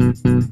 Thank